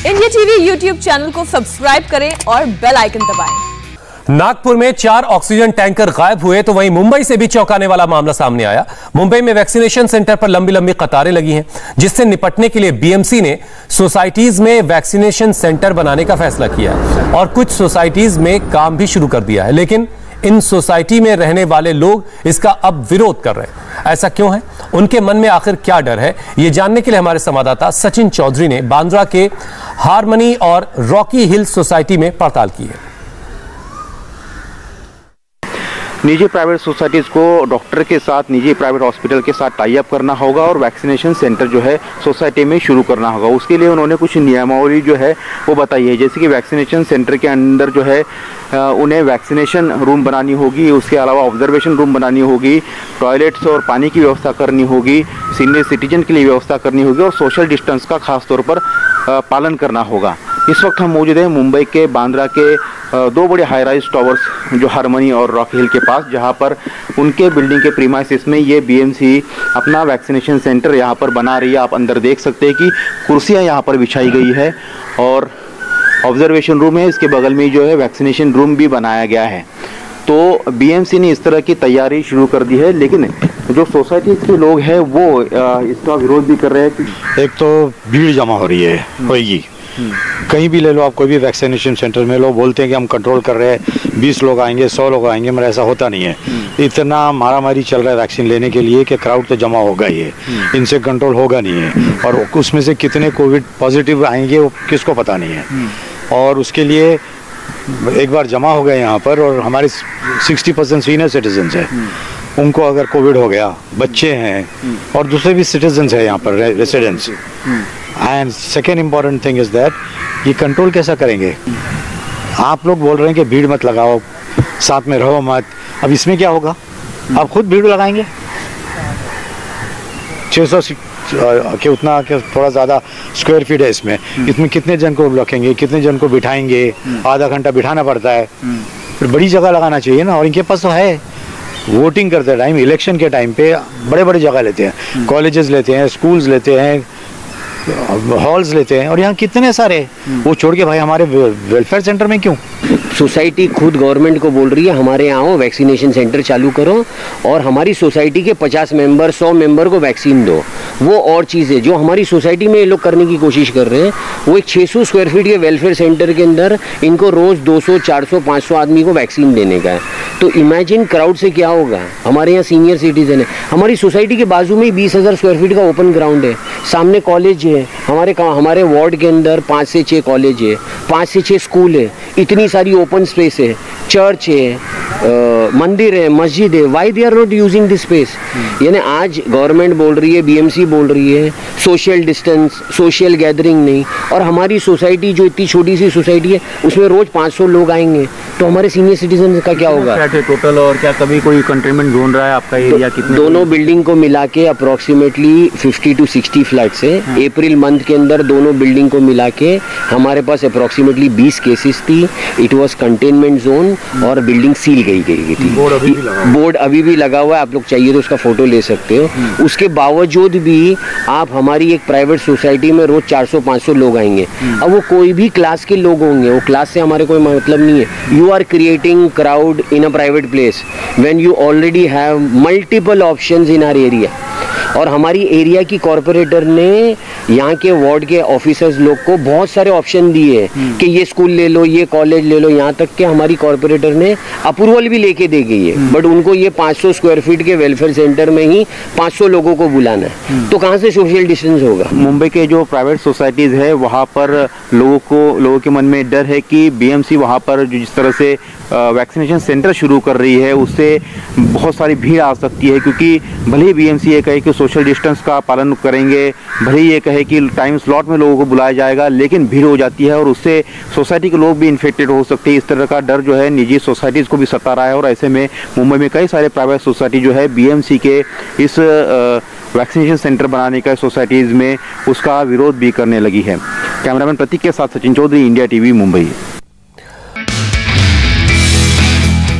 India TV YouTube channel को subscribe करें और बेल आइकन दबाएँ। नागपुर में चार ऑक्सीजन टैंकर गायब हुए तो वहीं मुंबई से भी चौंकाने वाला मामला सामने आया। मुंबई में वैक्सीनेशन सेंटर पर लंबी लंबी कतारें लगी हैं, जिससे निपटने के लिए बीएमसी ने सोसाइटीज में वैक्सीनेशन सेंटर बनाने का फैसला किया और कुछ सोसाइटीज में काम भी शुरू कर दिया है। लेकिन इन सोसाइटी में रहने वाले लोग इसका अब विरोध कर रहे हैं। ऐसा क्यों है? उनके मन में आखिर क्या डर है? ये जानने के लिए हमारे संवाददाता सचिन चौधरी ने बांद्रा के हारमनी और रॉकी हिल सोसाइटी में पड़ताल की है। निजी प्राइवेट सोसाइटीज़ को डॉक्टर के साथ, निजी प्राइवेट हॉस्पिटल के साथ टाई अप करना होगा और वैक्सीनेशन सेंटर जो है सोसाइटी में शुरू करना होगा। उसके लिए उन्होंने कुछ नियमावली जो है वो बताई है, जैसे कि वैक्सीनेशन सेंटर के अंदर जो है उन्हें वैक्सीनेशन रूम बनानी होगी, उसके अलावा ऑब्जर्वेशन रूम बनानी होगी टॉयलेट्स और पानी की व्यवस्था करनी होगी सीनियर सिटीजन के लिए व्यवस्था करनी होगी और सोशल डिस्टेंस का खासतौर पर पालन करना होगा। इस वक्त हम मौजूद हैं मुंबई के बांद्रा के दो बड़े हाई राइज टावर्स जो हारमनी और रॉक हिल के पास, जहाँ पर उनके बिल्डिंग के प्रीमाइसिस में ये बीएमसी अपना वैक्सीनेशन सेंटर यहाँ पर बना रही है। आप अंदर देख सकते हैं कि कुर्सियाँ यहाँ पर बिछाई गई है और ऑब्जर्वेशन रूम है। इसके बगल में जो है वैक्सीनेशन रूम भी बनाया गया है। तो बीएमसी ने इस तरह की तैयारी शुरू कर दी है, लेकिन जो सोसाइटी के लोग हैं वो इसका विरोध भी कर रहे हैं एक तो भीड़ जमा हो रही है होगी कहीं भी ले लो आप कोई भी वैक्सीनेशन सेंटर में लोग बोलते हैं कि हम कंट्रोल कर रहे हैं बीस लोग आएँगे सौ लोग आएँगे मगर ऐसा होता नहीं है। इतना मारामारी चल रहा है वैक्सीन लेने के लिए कि क्राउड तो जमा होगा ही है। इनसे कंट्रोल होगा नहीं है। और उसमें से कितने कोविड पॉजिटिव आएँगे वो किसको पता नहीं है। और उसके लिए एक बार जमा हो गए यहाँ पर और हमारे सिक्सटी परसेंट सीनियर सिटीजन है। उनको अगर कोविड हो गया बच्चे हैं और दूसरे भी सिटीजन है यहाँ पर residents and second important thing is that ये कंट्रोल कैसा करेंगे? आप लोग बोल रहे हैं कि भीड़ मत लगाओ साथ में रहो मत। अब इसमें क्या होगा? आप खुद भीड़ लगाएँगे? छः सौ के उतना के थोड़ा ज़्यादा स्क्वायर फीट है इसमें। इसमें कितने जन को रखेंगे कितने जन को बिठाएँगे? आधा घंटा बिठाना पड़ता है। फिर बड़ी जगह लगाना चाहिए ना और इनके पास तो है। वोटिंग करते टाइम इलेक्शन के टाइम पे बड़े बड़े जगह लेते हैं। कॉलेजेस लेते हैं स्कूल्स लेते हैं हॉल्स लेते हैं। और यहाँ कितने सारे वो छोड़ के भाई हमारे वेलफेयर सेंटर में क्यों? सोसाइटी खुद गवर्नमेंट को बोल रही है हमारे यहाँ आओ वैक्सीनेशन सेंटर चालू करो और हमारी सोसाइटी के 50 मेंबर 100 मेंबर को वैक्सीन दो। वो और चीज़ है जो हमारी सोसाइटी में ये लोग करने की कोशिश कर रहे हैं वो एक 600 स्क्वायर फीट के वेलफेयर सेंटर के अंदर इनको रोज़ 200 400 500 आदमी को वैक्सीन देने का है। तो इमेजिन क्राउड से क्या होगा? हमारे यहाँ सीनियर सिटीजन है। हमारी सोसाइटी के बाजू में ही बीस हज़ार स्क्वायर फीट का ओपन ग्राउंड है। सामने कॉलेज है। हमारे हमारे वार्ड के अंदर पाँच से छः कॉलेज है। पाँच से छः स्कूल है। इतनी सारी ओपन स्पेस है। चर्च है। मंदिर है मस्जिद है why they are not using this space यानी आज गवर्नमेंट बोल रही है बीएमसी बोल रही है सोशल डिस्टेंस सोशल गैदरिंग नहीं। और हमारी सोसाइटी जो इतनी छोटी सी सोसाइटी है उसमें रोज 500 लोग आएँगे। तो हमारे सीनियर सिटीजन का क्या होगा? टोटल और क्या कभी कोई कंटेनमेंट जोन रहा है आपका एरिया तो कितने दोनों बिल्डिंग को मिला के approximately fifty to sixty flats है। अप्रैल मंथ के अंदर दोनों बिल्डिंग को मिला के हमारे पास अप्रोक्सीमेटली बीस केसेस थी। इट वॉज़ कंटेनमेंट जोन और बिल्डिंग सील गई गई थी। बोर्ड अभी भी लगा बोर्ड अभी भी लगा हुआ है आप लोग चाहिए तो उसका फ़ोटो ले सकते हो। हम्म। उसके बावजूद भी आप हमारी एक प्राइवेट सोसाइटी में रोज 400-500 लोग आएँगे। हम्म। अब वो कोई भी क्लास के लोग होंगे वो क्लास से हमारे कोई मतलब नहीं है। You are creating crowd in a private place when you already have multiple option in our area और हमारी एरिया की कॉरपोरेटर ने यहाँ के वार्ड के ऑफिसर्स लोग को बहुत सारे ऑप्शन दिए हम्म। कि ये स्कूल ले लो ये कॉलेज ले लो यहाँ तक कि हमारी कॉरपोरेटर ने अप्रूवल भी लेके दे गई है बट हम्म। उनको ये 500 स्क्वायर फीट के वेलफेयर सेंटर में ही 500 लोगों को बुलाना है हम्म। तो कहाँ से सोशल डिस्टेंस होगा मुंबई के जो प्राइवेट सोसाइटीज है वहाँ पर लोगों को लोगों के मन में डर है कि बीएमसी वहाँ पर जिस तरह से वैक्सीनेशन सेंटर शुरू कर रही है, उससे बहुत सारी भीड़ आ सकती है, क्योंकि भले ही बीएमसी ये कहे कि सोशल डिस्टेंस का पालन करेंगे, भले ही ये कहे कि टाइम स्लॉट में लोगों को बुलाया जाएगा, लेकिन भीड़ हो जाती है और उससे सोसाइटी के लोग भी इन्फेक्टेड हो सकते हैं। इस तरह का डर जो है, निजी सोसाइटीज़ को भी सता रहा है और ऐसे में मुंबई में कई सारे प्राइवेट सोसाइटी जो है बीएमसी के इस वैक्सीनेशन सेंटर बनाने का सोसाइटीज़ में उसका विरोध भी करने लगी है। कैमरामैन प्रतीक के साथ सचिन चौधरी इंडिया टीवी मुंबई।